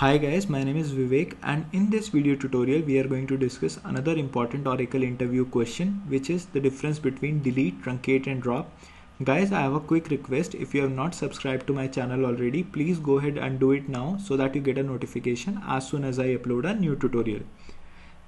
Hi guys, my name is Vivek and in this video tutorial we are going to discuss another important Oracle interview question which is the difference between delete, truncate and drop. Guys, I have a quick request. If you have not subscribed to my channel already, please go ahead and do it now so that you get a notification as soon as I upload a new tutorial.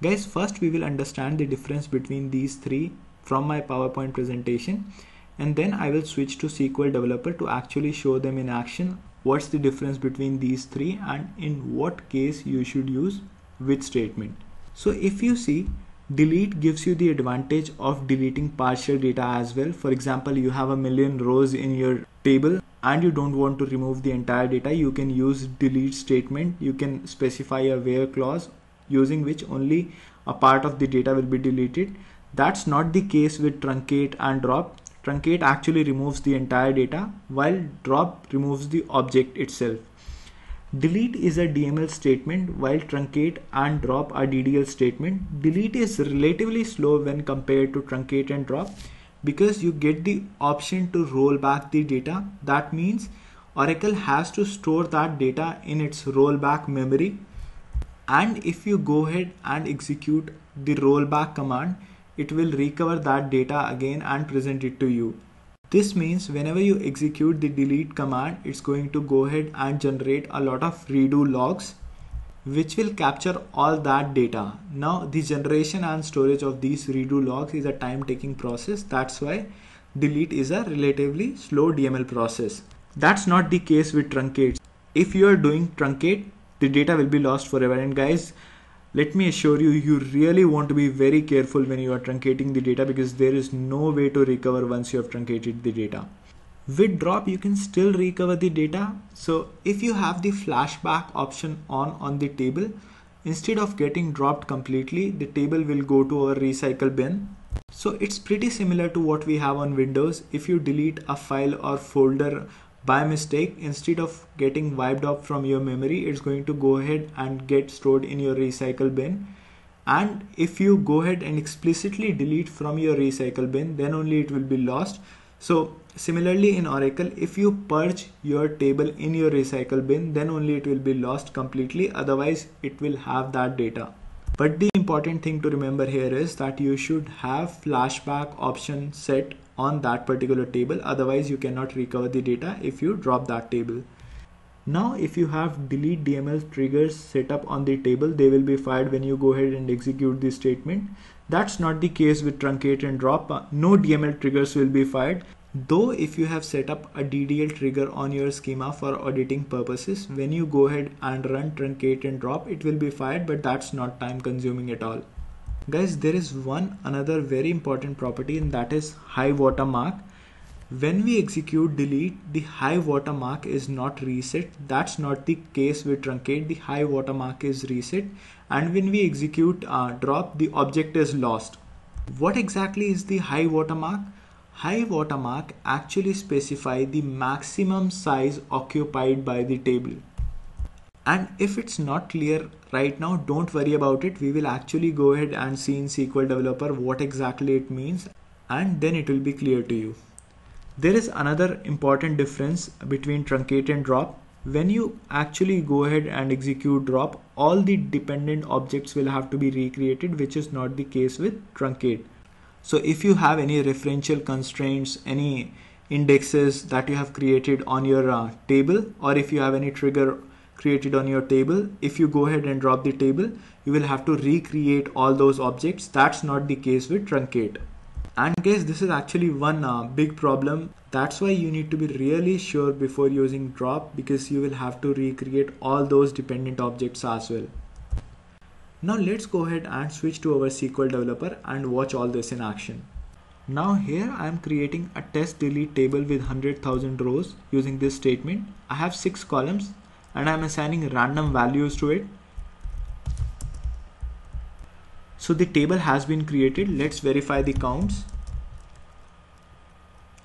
Guys, first we will understand the difference between these three from my PowerPoint presentation and then I will switch to SQL Developer to actually show them in action what's the difference between these three and in what case you should use which statement. So if you see delete gives you the advantage of deleting partial data as well. For example, you have a million rows in your table and you don't want to remove the entire data. You can use delete statement. You can specify a where clause using which only a part of the data will be deleted. That's not the case with truncate and drop truncate actually removes the entire data while drop removes the object itself. Delete is a DML statement while truncate and drop are DDL statement. Delete is relatively slow when compared to truncate and drop because you get the option to roll back the data. That means Oracle has to store that data in its rollback memory and if you go ahead and execute the rollback command it will recover that data again and present it to you. This means whenever you execute the delete command, it's going to go ahead and generate a lot of redo logs which will capture all that data. Now the generation and storage of these redo logs is a time taking process. That's why delete is a relatively slow DML process. That's not the case with truncate. If you are doing truncate, the data will be lost forever. And guys, let me assure you you really want to be very careful when you are truncating the data because there is no way to recover once you have truncated the data. With drop you can still recover the data. So if you have the flashback option on on the table instead of getting dropped completely the table will go to our recycle bin. So it's pretty similar to what we have on windows. If you delete a file or folder by mistake instead of getting wiped off from your memory it's going to go ahead and get stored in your recycle bin. And if you go ahead and explicitly delete from your recycle bin then only it will be lost. So similarly in Oracle if you purge your table in your recycle bin then only it will be lost completely. Otherwise it will have that data. But the important thing to remember here is that you should have flashback option set on that particular table otherwise you cannot recover the data if you drop that table. Now if you have delete DML triggers set up on the table they will be fired when you go ahead and execute this statement. That's not the case with truncate and drop. Uh, no DML triggers will be fired. Though if you have set up a DDL trigger on your schema for auditing purposes when you go ahead and run truncate and drop it will be fired but that's not time consuming at all guys there is one another very important property and that is high watermark when we execute delete the high watermark is not reset. That's not the case with truncate. The high watermark is reset. And when we execute uh, drop the object is lost. What exactly is the high watermark high watermark actually specify the maximum size occupied by the table. And if it's not clear right now don't worry about it. We will actually go ahead and see in SQL developer what exactly it means and then it will be clear to you. There is another important difference between truncate and drop. When you actually go ahead and execute drop all the dependent objects will have to be recreated which is not the case with truncate. So if you have any referential constraints any indexes that you have created on your uh, table or if you have any trigger created on your table. If you go ahead and drop the table you will have to recreate all those objects. That's not the case with truncate. And guys this is actually one uh, big problem. That's why you need to be really sure before using drop because you will have to recreate all those dependent objects as well. Now let's go ahead and switch to our SQL developer and watch all this in action. Now here I am creating a test delete table with 100,000 rows using this statement. I have six columns and I'm assigning random values to it. So the table has been created. Let's verify the counts.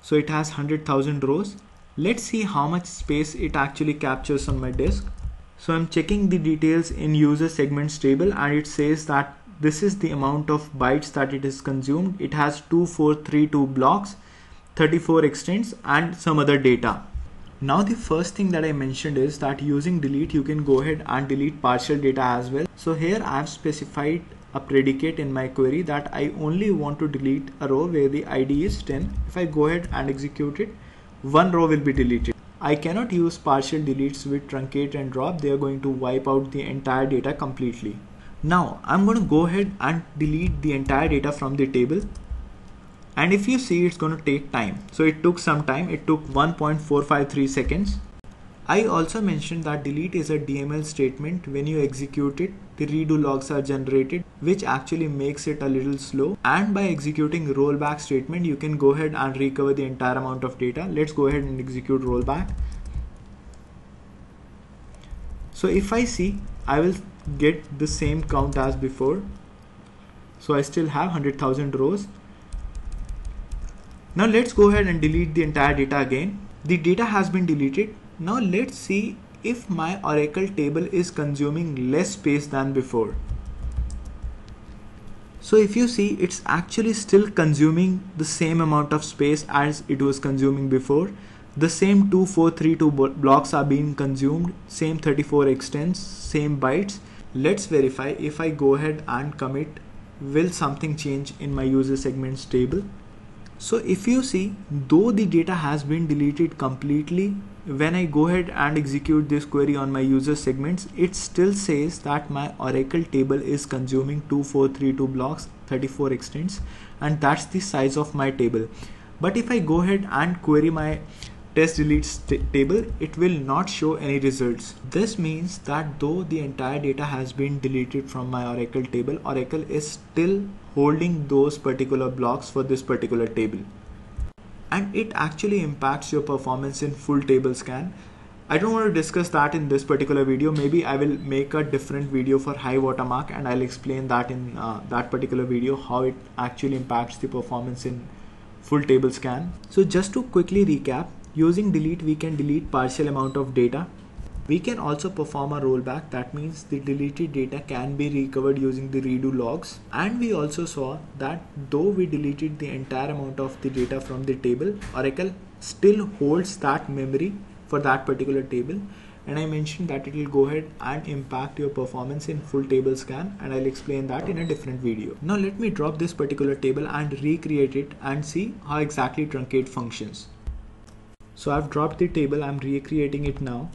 So it has 100,000 rows. Let's see how much space it actually captures on my disk. So I'm checking the details in user segments table and it says that this is the amount of bytes that it is consumed. It has 2432 blocks, 34 extents and some other data. Now the first thing that I mentioned is that using delete you can go ahead and delete partial data as well. So here I have specified a predicate in my query that I only want to delete a row where the ID is 10. If I go ahead and execute it, one row will be deleted. I cannot use partial deletes with truncate and drop. They are going to wipe out the entire data completely. Now I'm going to go ahead and delete the entire data from the table and if you see it's going to take time. So it took some time. It took 1.453 seconds. I also mentioned that delete is a DML statement. When you execute it the redo logs are generated which actually makes it a little slow. And by executing rollback statement you can go ahead and recover the entire amount of data. Let's go ahead and execute rollback. So if I see I will get the same count as before. So I still have 100,000 rows now let's go ahead and delete the entire data again. The data has been deleted. Now let's see if my Oracle table is consuming less space than before. So if you see it's actually still consuming the same amount of space as it was consuming before. The same 2432 blocks are being consumed, same 34 extents, same bytes. Let's verify if I go ahead and commit will something change in my user segments table. So if you see, though the data has been deleted completely, when I go ahead and execute this query on my user segments, it still says that my Oracle table is consuming 2432 blocks, 34 extents, and that's the size of my table. But if I go ahead and query my test deletes table it will not show any results this means that though the entire data has been deleted from my oracle table oracle is still holding those particular blocks for this particular table and it actually impacts your performance in full table scan I don't want to discuss that in this particular video. Maybe I will make a different video for high watermark and I'll explain that in uh, that particular video how it actually impacts the performance in full table scan. So just to quickly recap, Using delete, we can delete partial amount of data. We can also perform a rollback. That means the deleted data can be recovered using the redo logs. And we also saw that though we deleted the entire amount of the data from the table, Oracle still holds that memory for that particular table and I mentioned that it will go ahead and impact your performance in full table scan and I'll explain that in a different video. Now let me drop this particular table and recreate it and see how exactly truncate functions. So I've dropped the table, I'm recreating it now.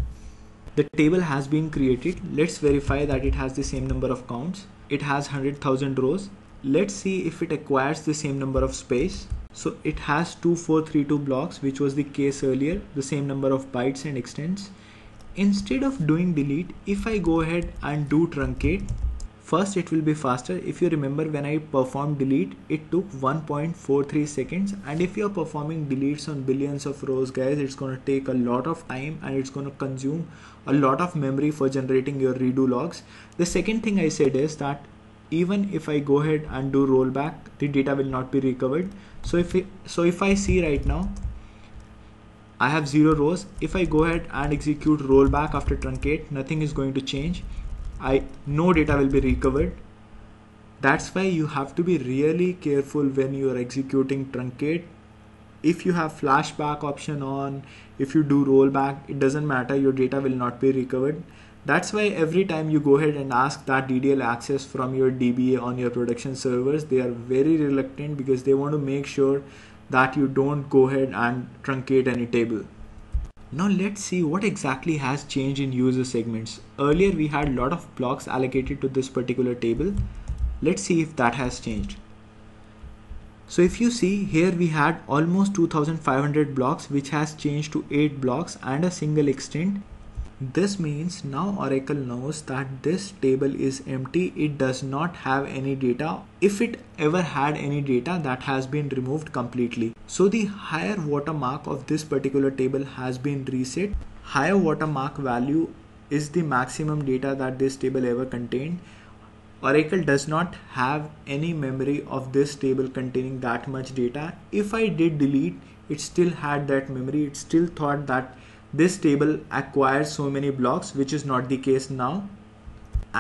The table has been created. Let's verify that it has the same number of counts. It has 100,000 rows. Let's see if it acquires the same number of space. So it has 2432 blocks, which was the case earlier, the same number of bytes and extents. Instead of doing delete, if I go ahead and do truncate, First it will be faster. If you remember when I performed delete, it took 1.43 seconds and if you're performing deletes on billions of rows guys, it's going to take a lot of time and it's going to consume a lot of memory for generating your redo logs. The second thing I said is that even if I go ahead and do rollback, the data will not be recovered. So if it, so if I see right now, I have zero rows. If I go ahead and execute rollback after truncate, nothing is going to change I no data will be recovered. That's why you have to be really careful when you are executing truncate. If you have flashback option on, if you do rollback, it doesn't matter, your data will not be recovered. That's why every time you go ahead and ask that DDL access from your DBA on your production servers, they are very reluctant because they want to make sure that you don't go ahead and truncate any table. Now let's see what exactly has changed in user segments. Earlier we had a lot of blocks allocated to this particular table. Let's see if that has changed. So if you see here we had almost 2500 blocks which has changed to 8 blocks and a single extent this means now Oracle knows that this table is empty. It does not have any data. If it ever had any data that has been removed completely. So the higher watermark of this particular table has been reset. Higher watermark value is the maximum data that this table ever contained. Oracle does not have any memory of this table containing that much data. If I did delete, it still had that memory. It still thought that this table acquires so many blocks which is not the case now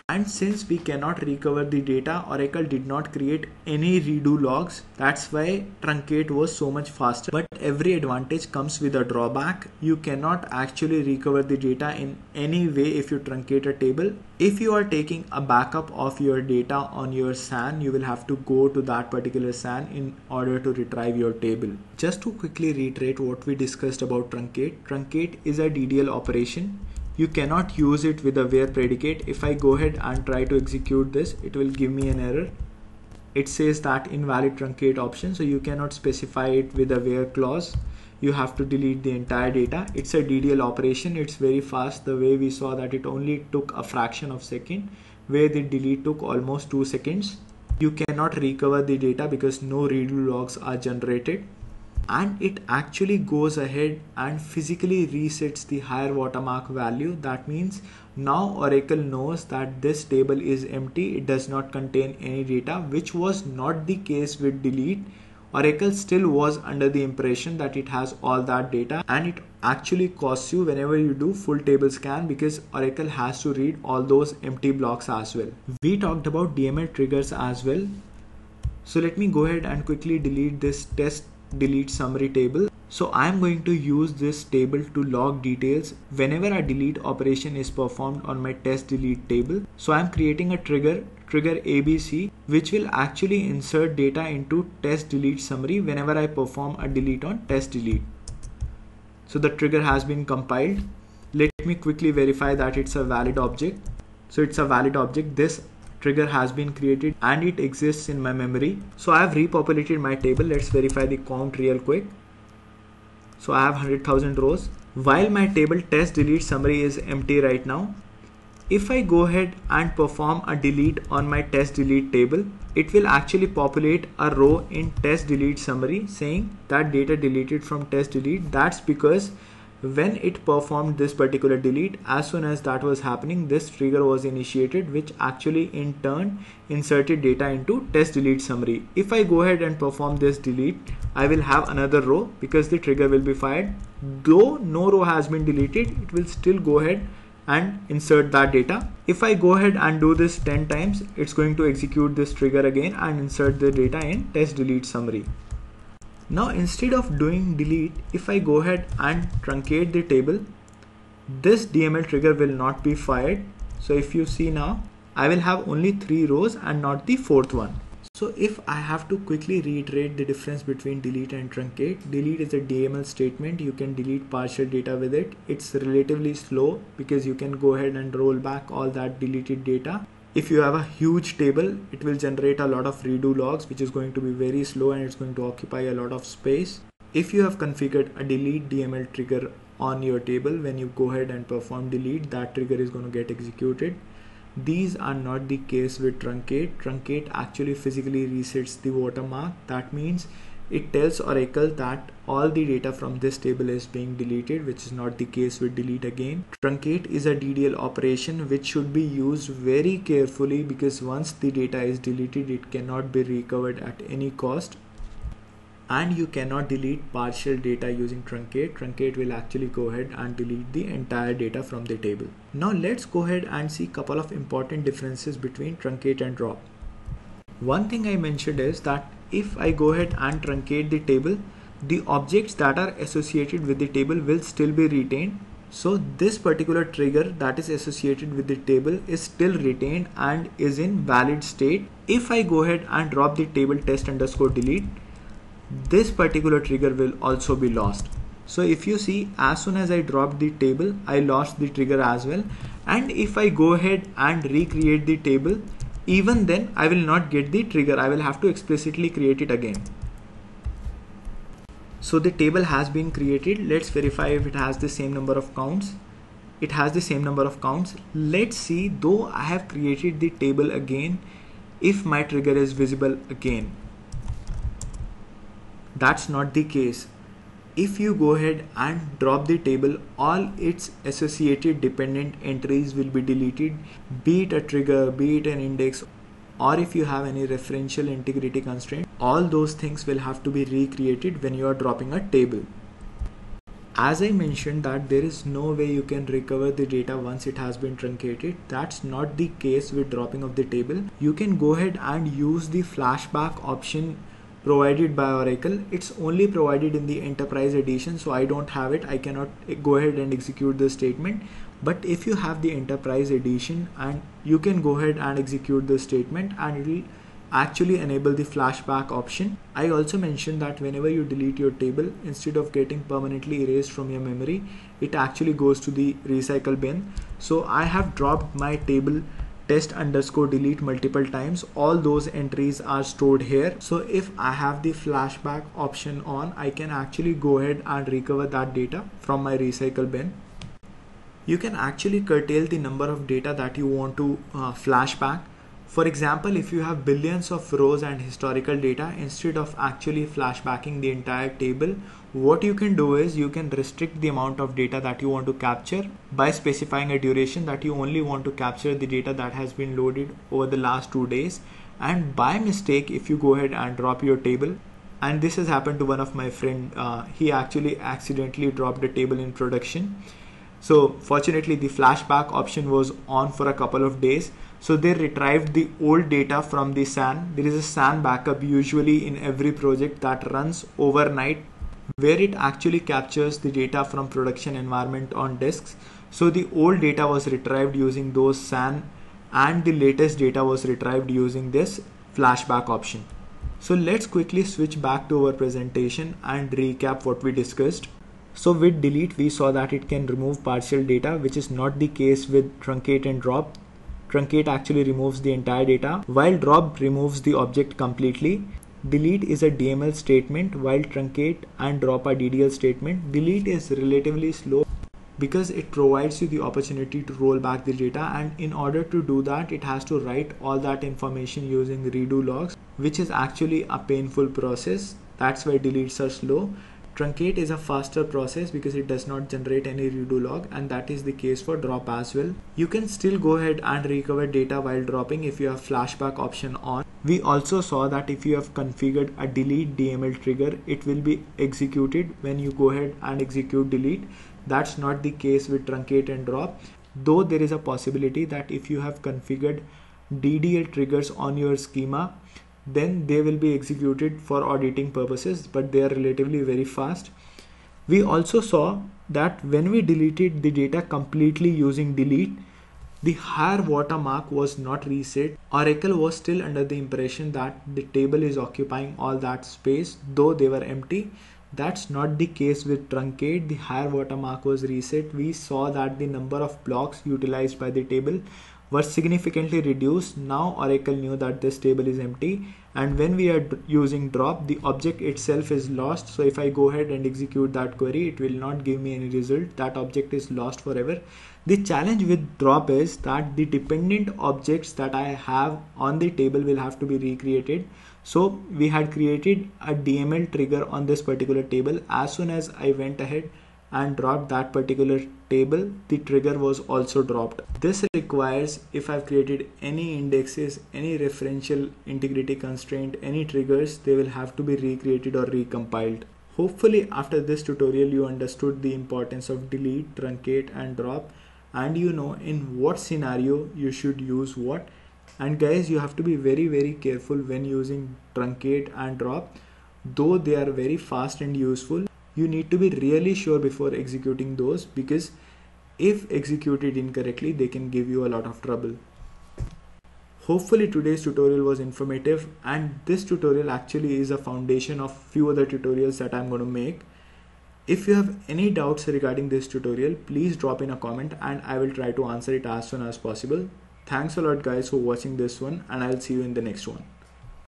and since we cannot recover the data Oracle did not create any redo logs. That's why truncate was so much faster. But every advantage comes with a drawback. You cannot actually recover the data in any way if you truncate a table. If you are taking a backup of your data on your SAN you will have to go to that particular SAN in order to retrieve your table. Just to quickly reiterate what we discussed about truncate truncate is a DDL operation you cannot use it with a where predicate. If I go ahead and try to execute this it will give me an error. It says that invalid truncate option so you cannot specify it with a where clause. You have to delete the entire data. It's a DDL operation. It's very fast. The way we saw that it only took a fraction of second where the delete took almost two seconds. You cannot recover the data because no redo logs are generated and it actually goes ahead and physically resets the higher watermark value. That means now oracle knows that this table is empty. It does not contain any data which was not the case with delete. Oracle still was under the impression that it has all that data. And it actually costs you whenever you do full table scan because oracle has to read all those empty blocks as well. We talked about dml triggers as well. So let me go ahead and quickly delete this test delete summary table. So I'm going to use this table to log details whenever a delete operation is performed on my test delete table. So I'm creating a trigger trigger ABC which will actually insert data into test delete summary whenever I perform a delete on test delete. So the trigger has been compiled. Let me quickly verify that it's a valid object. So it's a valid object. This trigger has been created and it exists in my memory. So I have repopulated my table. Let's verify the count real quick. So I have 100,000 rows. While my table test delete summary is empty right now if I go ahead and perform a delete on my test delete table it will actually populate a row in test delete summary saying that data deleted from test delete. That's because when it performed this particular delete as soon as that was happening this trigger was initiated which actually in turn inserted data into test delete summary. If I go ahead and perform this delete I will have another row because the trigger will be fired. Though no row has been deleted it will still go ahead and insert that data. If I go ahead and do this 10 times it's going to execute this trigger again and insert the data in test delete summary now instead of doing delete, if I go ahead and truncate the table, this DML trigger will not be fired. So if you see now, I will have only three rows and not the fourth one. So if I have to quickly reiterate the difference between delete and truncate, delete is a DML statement. You can delete partial data with it. It's relatively slow because you can go ahead and roll back all that deleted data if you have a huge table it will generate a lot of redo logs which is going to be very slow and it's going to occupy a lot of space. If you have configured a delete dml trigger on your table when you go ahead and perform delete that trigger is going to get executed. These are not the case with truncate. Truncate actually physically resets the watermark. That means it tells Oracle that all the data from this table is being deleted which is not the case with delete again. Truncate is a DDL operation which should be used very carefully because once the data is deleted it cannot be recovered at any cost and you cannot delete partial data using truncate. Truncate will actually go ahead and delete the entire data from the table. Now let's go ahead and see couple of important differences between truncate and drop. One thing I mentioned is that if I go ahead and truncate the table, the objects that are associated with the table will still be retained. So this particular trigger that is associated with the table is still retained and is in valid state. If I go ahead and drop the table test underscore delete, this particular trigger will also be lost. So if you see as soon as I dropped the table, I lost the trigger as well. And if I go ahead and recreate the table, even then I will not get the trigger. I will have to explicitly create it again. So the table has been created. Let's verify if it has the same number of counts. It has the same number of counts. Let's see though I have created the table again if my trigger is visible again. That's not the case if you go ahead and drop the table all its associated dependent entries will be deleted be it a trigger be it an index or if you have any referential integrity constraint all those things will have to be recreated when you are dropping a table. As I mentioned that there is no way you can recover the data once it has been truncated that's not the case with dropping of the table. You can go ahead and use the flashback option provided by Oracle it's only provided in the enterprise edition so I don't have it I cannot go ahead and execute the statement but if you have the enterprise edition and you can go ahead and execute the statement and it will actually enable the flashback option. I also mentioned that whenever you delete your table, instead of getting permanently erased from your memory, it actually goes to the recycle bin. So I have dropped my table test underscore delete multiple times. All those entries are stored here. So if I have the flashback option on I can actually go ahead and recover that data from my recycle bin. You can actually curtail the number of data that you want to uh, flashback for example, if you have billions of rows and historical data, instead of actually flashbacking the entire table, what you can do is you can restrict the amount of data that you want to capture by specifying a duration that you only want to capture the data that has been loaded over the last two days. And by mistake, if you go ahead and drop your table, and this has happened to one of my friend, uh, he actually accidentally dropped a table in production. So fortunately, the flashback option was on for a couple of days so they retrieved the old data from the SAN. There is a SAN backup usually in every project that runs overnight where it actually captures the data from production environment on disks. So the old data was retrieved using those SAN and the latest data was retrieved using this flashback option. So let's quickly switch back to our presentation and recap what we discussed. So with delete we saw that it can remove partial data which is not the case with truncate and drop truncate actually removes the entire data while drop removes the object completely. Delete is a DML statement while truncate and drop are DDL statement. Delete is relatively slow because it provides you the opportunity to roll back the data and in order to do that it has to write all that information using redo logs which is actually a painful process. That's why deletes are slow Truncate is a faster process because it does not generate any redo log and that is the case for drop as well. You can still go ahead and recover data while dropping if you have flashback option on. We also saw that if you have configured a delete DML trigger, it will be executed when you go ahead and execute delete. That's not the case with truncate and drop. Though there is a possibility that if you have configured DDL triggers on your schema, then they will be executed for auditing purposes but they are relatively very fast. We also saw that when we deleted the data completely using delete the higher watermark was not reset. Oracle was still under the impression that the table is occupying all that space though they were empty. That's not the case with truncate. The higher watermark was reset. We saw that the number of blocks utilized by the table were significantly reduced. Now Oracle knew that this table is empty and when we are using drop the object itself is lost so if I go ahead and execute that query it will not give me any result that object is lost forever. The challenge with drop is that the dependent objects that I have on the table will have to be recreated. So we had created a DML trigger on this particular table as soon as I went ahead and dropped that particular table the trigger was also dropped. This requires if i've created any indexes any referential integrity constraint any triggers they will have to be recreated or recompiled. Hopefully after this tutorial you understood the importance of delete truncate and drop and you know in what scenario you should use what. And guys you have to be very very careful when using truncate and drop though they are very fast and useful you need to be really sure before executing those because if executed incorrectly they can give you a lot of trouble. Hopefully today's tutorial was informative and this tutorial actually is a foundation of few other tutorials that I'm going to make. If you have any doubts regarding this tutorial please drop in a comment and I will try to answer it as soon as possible. Thanks a lot guys for watching this one and I'll see you in the next one